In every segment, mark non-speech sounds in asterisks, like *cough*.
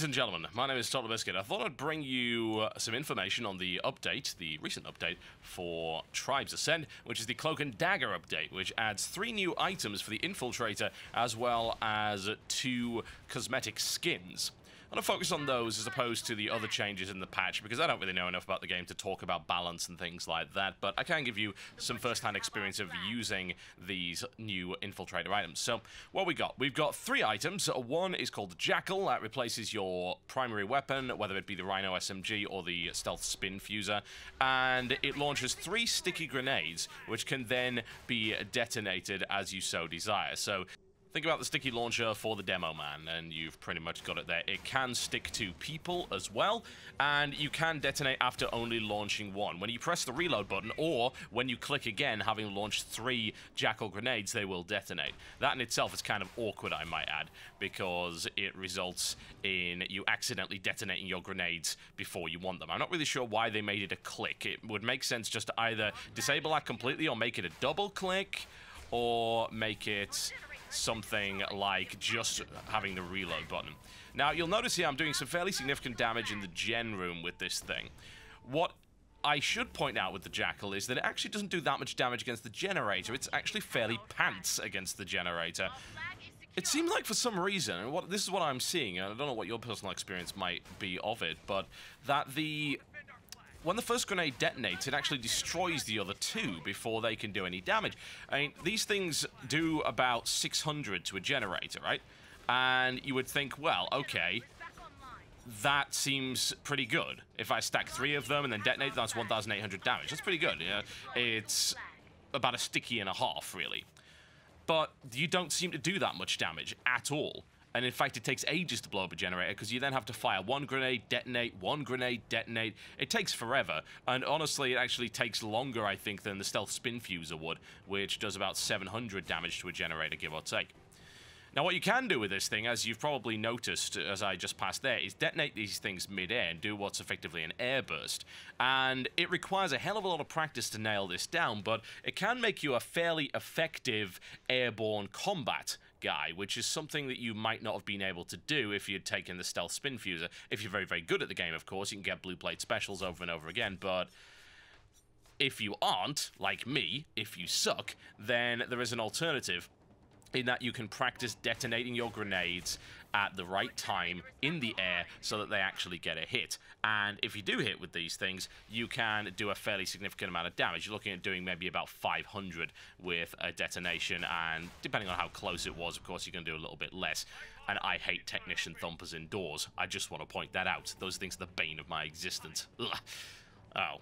Ladies and gentlemen, my name is Total Biscuit. I thought I'd bring you uh, some information on the update, the recent update for Tribes Ascend, which is the Cloak and Dagger update, which adds three new items for the Infiltrator as well as two cosmetic skins. I'm going to focus on those as opposed to the other changes in the patch because I don't really know enough about the game to talk about balance and things like that, but I can give you some first-hand experience of using these new Infiltrator items. So, what we got? We've got three items. One is called Jackal. That replaces your primary weapon, whether it be the Rhino SMG or the Stealth Spinfusor, and it launches three sticky grenades, which can then be detonated as you so desire. So, Think about the sticky launcher for the demo man, and you've pretty much got it there. It can stick to people as well, and you can detonate after only launching one. When you press the reload button, or when you click again, having launched three Jackal grenades, they will detonate. That in itself is kind of awkward, I might add, because it results in you accidentally detonating your grenades before you want them. I'm not really sure why they made it a click. It would make sense just to either disable that completely or make it a double click, or make it something like just having the reload button. Now, you'll notice here I'm doing some fairly significant damage in the gen room with this thing. What I should point out with the Jackal is that it actually doesn't do that much damage against the generator. It's actually fairly pants against the generator. It seems like for some reason, what this is what I'm seeing, and I don't know what your personal experience might be of it, but that the when the first grenade detonates, it actually destroys the other two before they can do any damage. I mean, these things do about 600 to a generator, right? And you would think, well, okay, that seems pretty good. If I stack three of them and then detonate, that's 1,800 damage. That's pretty good. It's about a sticky and a half, really. But you don't seem to do that much damage at all. And in fact, it takes ages to blow up a generator because you then have to fire one grenade, detonate, one grenade, detonate. It takes forever. And honestly, it actually takes longer, I think, than the stealth Spinfusor would, which does about 700 damage to a generator, give or take. Now, what you can do with this thing, as you've probably noticed as I just passed there, is detonate these things mid-air and do what's effectively an air burst. And it requires a hell of a lot of practice to nail this down, but it can make you a fairly effective airborne combat guy, which is something that you might not have been able to do if you'd taken the stealth Spinfusor. If you're very, very good at the game, of course, you can get blue plate specials over and over again, but if you aren't, like me, if you suck, then there is an alternative in that you can practice detonating your grenades at the right time in the air so that they actually get a hit. And if you do hit with these things, you can do a fairly significant amount of damage. You're looking at doing maybe about 500 with a detonation, and depending on how close it was, of course, you can do a little bit less. And I hate technician thumpers indoors. I just want to point that out. Those things are the bane of my existence. Ugh. Oh,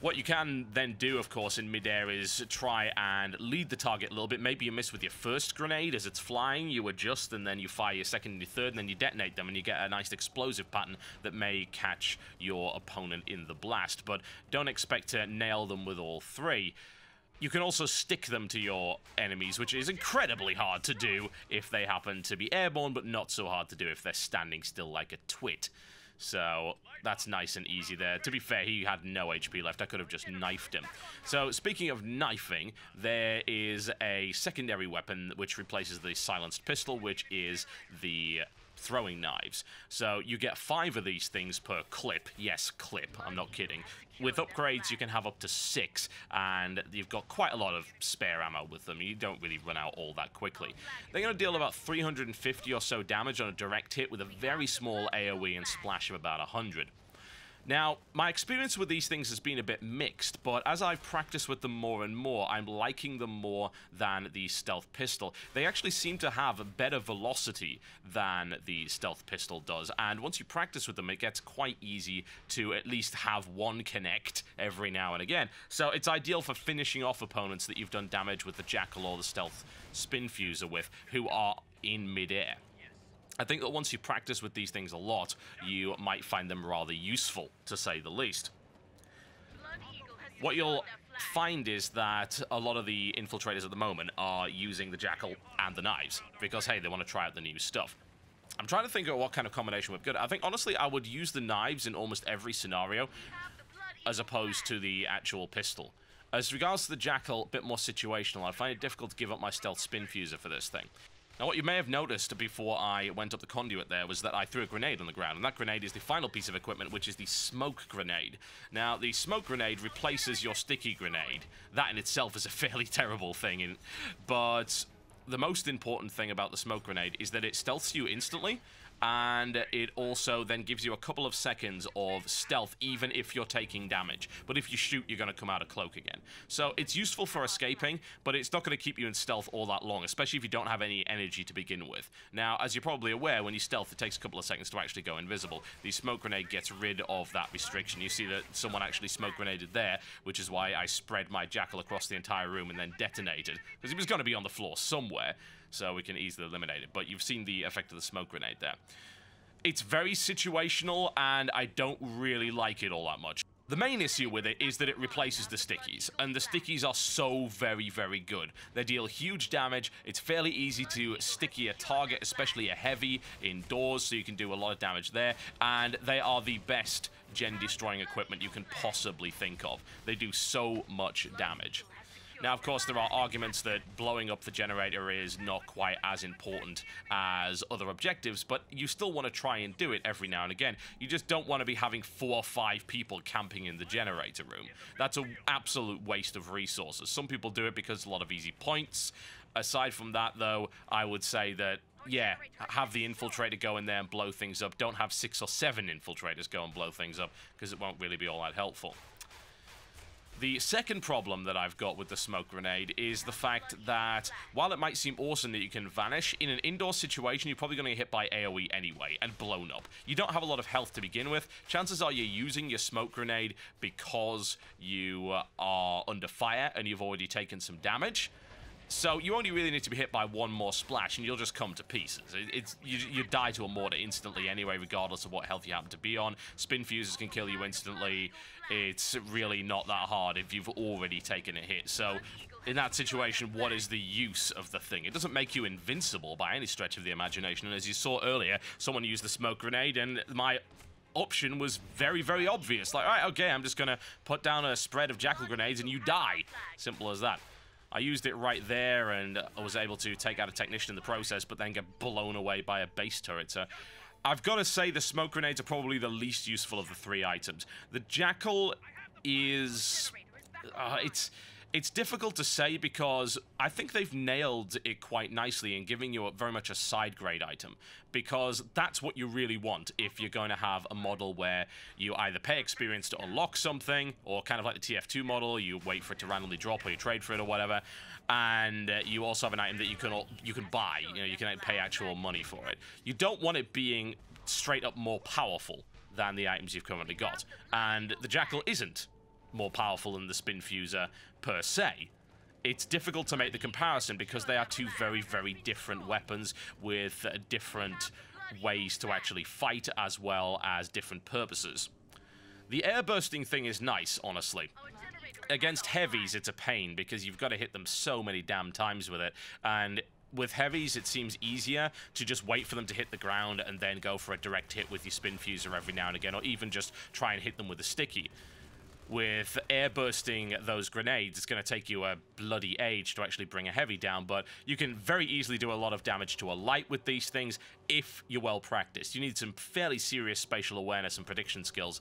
what you can then do, of course, in midair is try and lead the target a little bit. Maybe you miss with your first grenade as it's flying, you adjust, and then you fire your second and your third, and then you detonate them, and you get a nice explosive pattern that may catch your opponent in the blast. But don't expect to nail them with all three. You can also stick them to your enemies, which is incredibly hard to do if they happen to be airborne, but not so hard to do if they're standing still like a twit. So that's nice and easy there. To be fair, he had no HP left. I could have just knifed him. So speaking of knifing, there is a secondary weapon which replaces the silenced pistol, which is the throwing knives. So you get five of these things per clip. Yes, clip. I'm not kidding. With upgrades, you can have up to six, and you've got quite a lot of spare ammo with them. You don't really run out all that quickly. They're going to deal about 350 or so damage on a direct hit with a very small AoE and splash of about 100. Now, my experience with these things has been a bit mixed, but as I practice with them more and more, I'm liking them more than the stealth pistol. They actually seem to have a better velocity than the stealth pistol does, and once you practice with them, it gets quite easy to at least have one connect every now and again. So it's ideal for finishing off opponents that you've done damage with the Jackal or the stealth Spinfusor with, who are in midair. I think that once you practice with these things a lot, you might find them rather useful, to say the least. What you'll find is that a lot of the infiltrators at the moment are using the Jackal and the knives, because, hey, they want to try out the new stuff. I'm trying to think of what kind of combination would be good. I think, honestly, I would use the knives in almost every scenario, as opposed to the actual pistol. As regards to the Jackal, a bit more situational. I find it difficult to give up my stealth Spinfusor for this thing. Now, what you may have noticed before I went up the conduit there was that I threw a grenade on the ground, and that grenade is the final piece of equipment, which is the smoke grenade. Now, the smoke grenade replaces your sticky grenade. That in itself is a *laughs* fairly terrible thing, but the most important thing about the smoke grenade is that it stealths you instantly, and it also then gives you a couple of seconds of stealth even if you're taking damage. But if you shoot, you're going to come out of cloak again. So it's useful for escaping, but it's not going to keep you in stealth all that long, especially if you don't have any energy to begin with. Now, as you're probably aware, when you stealth, it takes a couple of seconds to actually go invisible. The smoke grenade gets rid of that restriction. You see that someone actually smoke grenaded there, which is why I spread my jackal across the entire room and then detonated, because he was going to be on the floor somewhere so we can easily eliminate it. But you've seen the effect of the smoke grenade there. It's very situational, and I don't really like it all that much. The main issue with it is that it replaces the stickies, and the stickies are so very, very good. They deal huge damage, it's fairly easy to sticky a target, especially a heavy, indoors, so you can do a lot of damage there, and they are the best gen-destroying equipment you can possibly think of. They do so much damage. Now, of course, there are arguments that blowing up the generator is not quite as important as other objectives, but you still want to try and do it every now and again. You just don't want to be having four or five people camping in the generator room. That's an absolute waste of resources. Some people do it because a lot of easy points. Aside from that, though, I would say that yeah, have the infiltrator go in there and blow things up. Don't have six or seven infiltrators go and blow things up, because it won't really be all that helpful. The second problem that I've got with the smoke grenade is the fact that while it might seem awesome that you can vanish, in an indoor situation you're probably going to get hit by AoE anyway and blown up. You don't have a lot of health to begin with. Chances are you're using your smoke grenade because you uh, are under fire and you've already taken some damage. So you only really need to be hit by one more splash, and you'll just come to pieces. it's you, you die to a mortar instantly anyway, regardless of what health you happen to be on. Spinfusors can kill you instantly. It's really not that hard if you've already taken a hit. So in that situation, what is the use of the thing? It doesn't make you invincible by any stretch of the imagination. And as you saw earlier, someone used the smoke grenade, and my option was very, very obvious. Like, all right, okay, I'm just going to put down a spread of jackal grenades and you die. Simple as that. I used it right there and I was able to take out a technician in the process, but then get blown away by a base turret. So I've got to say the smoke grenades are probably the least useful of the three items. The jackal is... Uh, it's it's difficult to say because I think they've nailed it quite nicely in giving you a, very much a side grade item because that's what you really want if you're going to have a model where you either pay experience to unlock something or kind of like the TF2 model, you wait for it to randomly drop or you trade for it or whatever, and uh, you also have an item that you can you can buy, you know, you can pay actual money for it. You don't want it being straight up more powerful than the items you've currently got, and the Jackal isn't more powerful than the Spinfusor per se. It's difficult to make the comparison because they are two very, very different weapons with uh, different ways to actually fight as well as different purposes. The airbursting thing is nice, honestly. Against heavies, it's a pain because you've got to hit them so many damn times with it, and with heavies, it seems easier to just wait for them to hit the ground and then go for a direct hit with your Spinfusor every now and again, or even just try and hit them with a sticky with air bursting those grenades, it's going to take you a bloody age to actually bring a heavy down, but you can very easily do a lot of damage to a light with these things if you're well practiced. You need some fairly serious spatial awareness and prediction skills,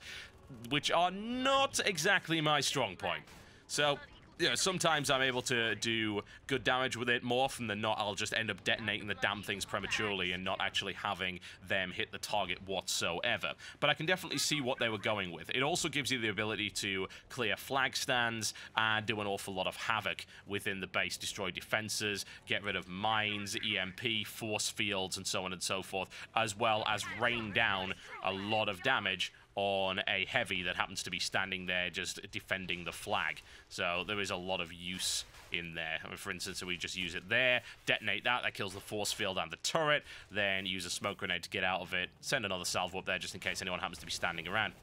which are not exactly my strong point. So know, sometimes I'm able to do good damage with it. More often than not, I'll just end up detonating the damn things prematurely and not actually having them hit the target whatsoever. But I can definitely see what they were going with. It also gives you the ability to clear flag stands and do an awful lot of havoc within the base. Destroy defenses, get rid of mines, EMP, force fields, and so on and so forth, as well as rain down a lot of damage on a heavy that happens to be standing there just defending the flag. So there is a lot of use in there. I mean, for instance, we just use it there, detonate that, that kills the force field and the turret, then use a smoke grenade to get out of it, send another salvo up there just in case anyone happens to be standing around.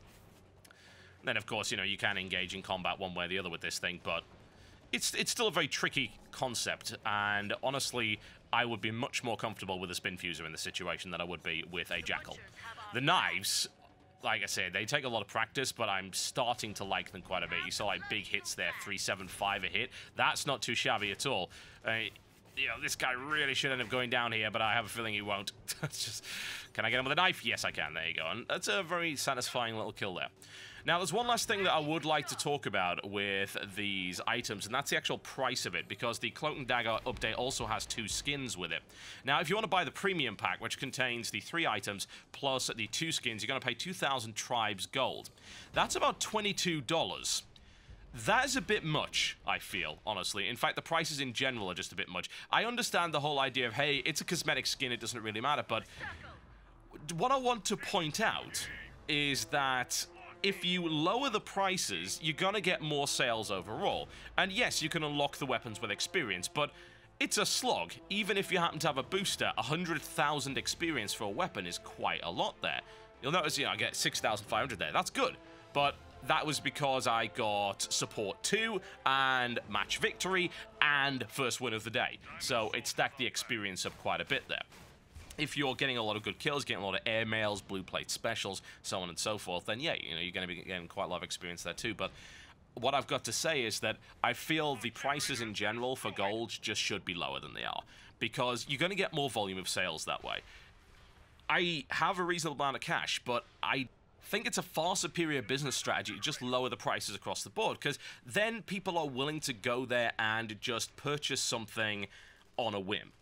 Then, of course, you know, you can engage in combat one way or the other with this thing, but it's it's still a very tricky concept, and honestly, I would be much more comfortable with a Spinfusor in this situation than I would be with a jackal. The knives like I said, they take a lot of practice, but I'm starting to like them quite a bit. You saw like big hits there, 375 a hit. That's not too shabby at all. Uh, you know, this guy really should end up going down here, but I have a feeling he won't. *laughs* Just, can I get him with a knife? Yes, I can. There you go. And that's a very satisfying little kill there. Now, there's one last thing that I would like to talk about with these items, and that's the actual price of it, because the Cloak and Dagger update also has two skins with it. Now, if you want to buy the premium pack, which contains the three items plus the two skins, you're going to pay 2,000 tribes gold. That's about $22. That is a bit much, I feel, honestly. In fact, the prices in general are just a bit much. I understand the whole idea of, hey, it's a cosmetic skin, it doesn't really matter, but what I want to point out is that if you lower the prices, you're going to get more sales overall. And yes, you can unlock the weapons with experience, but it's a slog. Even if you happen to have a booster, 100,000 experience for a weapon is quite a lot there. You'll notice, you know, I get 6,500 there. That's good. But that was because I got support 2 and match victory and first win of the day. So it stacked the experience up quite a bit there if you're getting a lot of good kills, getting a lot of air mails, blue plate specials, so on and so forth, then yeah, you know, you're going to be getting quite a lot of experience there too. But what I've got to say is that I feel the prices in general for gold just should be lower than they are because you're going to get more volume of sales that way. I have a reasonable amount of cash, but I think it's a far superior business strategy to just lower the prices across the board because then people are willing to go there and just purchase something on a whim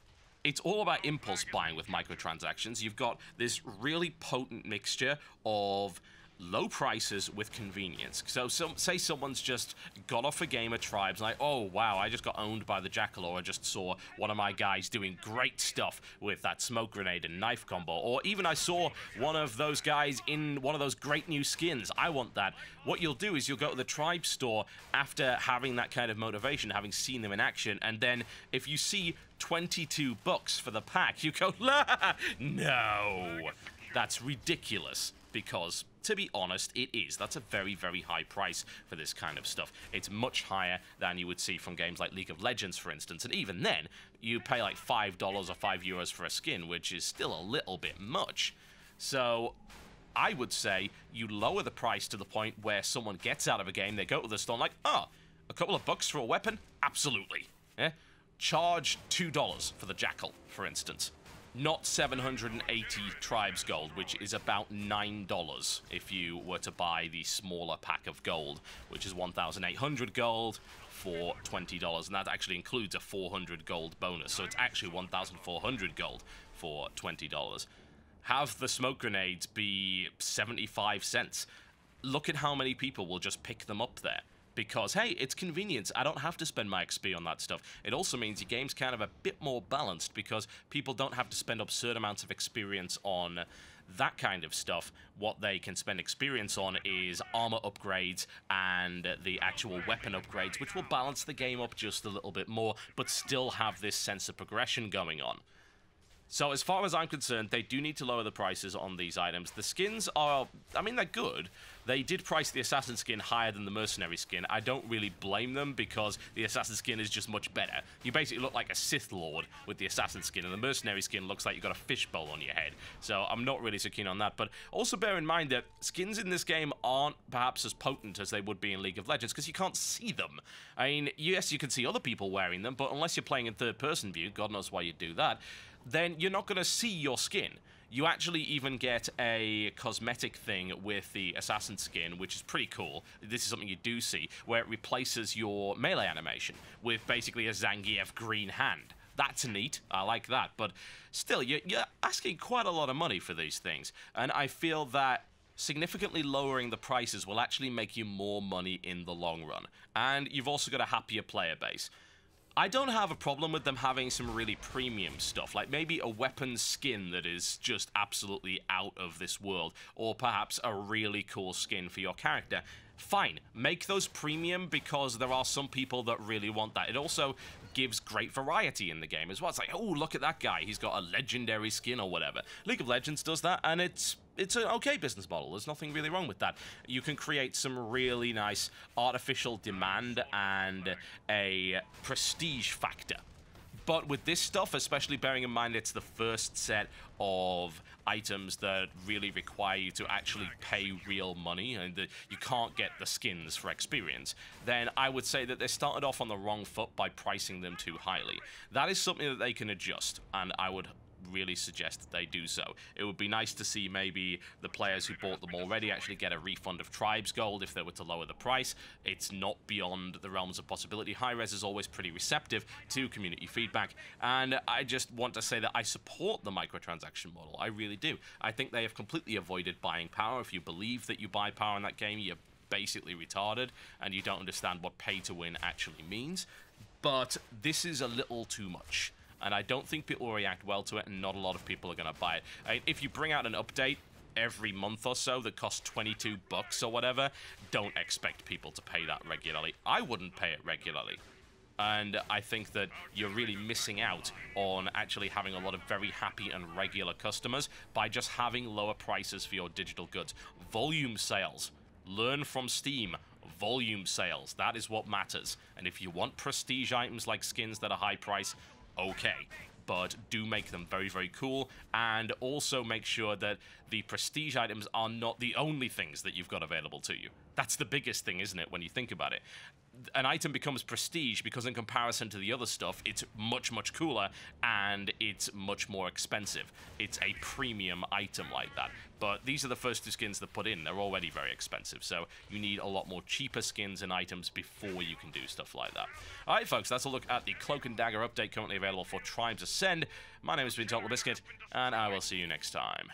it's all about impulse buying with microtransactions. You've got this really potent mixture of low prices with convenience. So, say someone's just got off a game of Tribes, like, oh wow, I just got owned by the Jackal, or I just saw one of my guys doing great stuff with that smoke grenade and knife combo, or even I saw one of those guys in one of those great new skins. I want that. What you'll do is you'll go to the Tribe store after having that kind of motivation, having seen them in action, and then if you see 22 bucks for the pack, you go, *laughs* no, that's ridiculous because to be honest, it is. That's a very, very high price for this kind of stuff. It's much higher than you would see from games like League of Legends, for instance. And even then, you pay like $5 or 5 euros for a skin, which is still a little bit much. So I would say you lower the price to the point where someone gets out of a game, they go to the store like, oh, a couple of bucks for a weapon? Absolutely. Yeah? Charge $2 for the Jackal, for instance not 780 tribes gold, which is about $9 if you were to buy the smaller pack of gold, which is 1,800 gold for $20, and that actually includes a 400 gold bonus, so it's actually 1,400 gold for $20. Have the smoke grenades be 75 cents. Look at how many people will just pick them up there because, hey, it's convenience. I don't have to spend my XP on that stuff. It also means your game's kind of a bit more balanced because people don't have to spend absurd amounts of experience on that kind of stuff. What they can spend experience on is armor upgrades and the actual weapon upgrades, which will balance the game up just a little bit more, but still have this sense of progression going on. So as far as I'm concerned, they do need to lower the prices on these items. The skins are, I mean, they're good. They did price the Assassin skin higher than the Mercenary skin. I don't really blame them because the Assassin skin is just much better. You basically look like a Sith Lord with the Assassin skin, and the Mercenary skin looks like you've got a fishbowl on your head. So I'm not really so keen on that. But also bear in mind that skins in this game aren't perhaps as potent as they would be in League of Legends because you can't see them. I mean, yes, you can see other people wearing them, but unless you're playing in third-person view, God knows why you'd do that, then you're not going to see your skin. You actually even get a cosmetic thing with the assassin skin, which is pretty cool. This is something you do see, where it replaces your melee animation with basically a Zangief green hand. That's neat. I like that. But still, you're, asking quite a lot of money for these things. And I feel that significantly lowering the prices will actually make you more money in the long run. And you've also got a happier player base. I don't have a problem with them having some really premium stuff, like maybe a weapon skin that is just absolutely out of this world, or perhaps a really cool skin for your character. Fine, make those premium because there are some people that really want that. It also gives great variety in the game as well. It's like, oh, look at that guy. He's got a legendary skin or whatever. League of Legends does that, and it's it's an okay business model. There's nothing really wrong with that. You can create some really nice artificial demand and a prestige factor But with this stuff, especially bearing in mind it's the first set of items that really require you to actually pay real money and that you can't get the skins for experience, then I would say that they started off on the wrong foot by pricing them too highly. That is something that they can adjust, and I would really suggest that they do so. It would be nice to see maybe the players who bought them already actually get a refund of Tribes Gold if they were to lower the price. It's not beyond the realms of possibility. Hi-Rez is always pretty receptive to community feedback, and I just want to say that I support the microtransaction model. I really do. I think they have completely avoided buying power. If you believe that you buy power in that game, you're basically retarded, and you don't understand what pay to win actually means. But this is a little too much and I don't think people will react well to it, and not a lot of people are going to buy it. I mean, if you bring out an update every month or so that costs 22 bucks or whatever, don't expect people to pay that regularly. I wouldn't pay it regularly. And I think that you're really missing out on actually having a lot of very happy and regular customers by just having lower prices for your digital goods. Volume sales. Learn from Steam volume sales. That is what matters. And if you want prestige items like skins that are high price, okay but do make them very, very cool, and also make sure that the prestige items are not the only things that you've got available to you. That's the biggest thing, isn't it, when you think about it? An item becomes prestige because in comparison to the other stuff, it's much, much cooler and it's much more expensive. It's a premium item like that. But these are the first two skins that put in. They're already very expensive, so you need a lot more cheaper skins and items before you can do stuff like that. Alright, folks, that's a look at the Cloak and Dagger update currently available for Tribes Ascend. My name has been Total Biscuit, and I will see you next time.